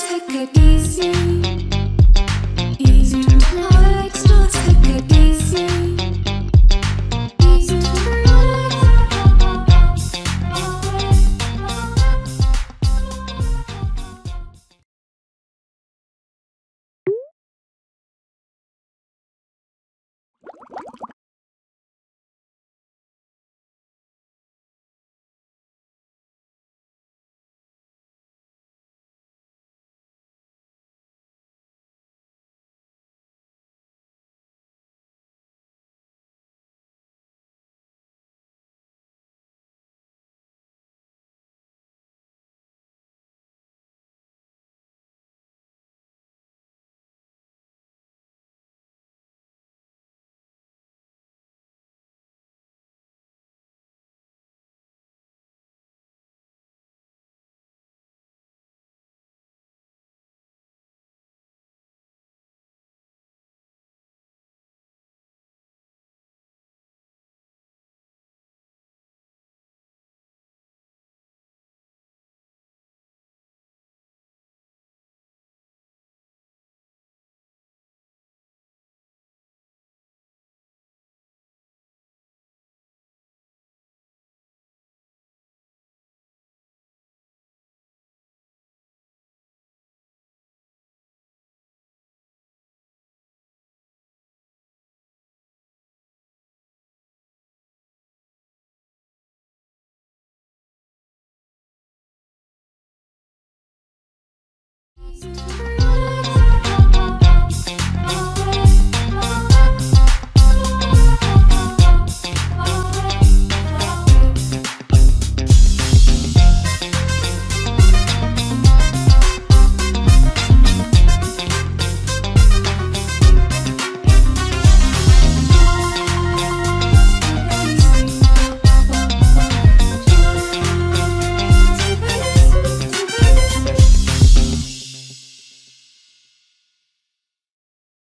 take it easy. To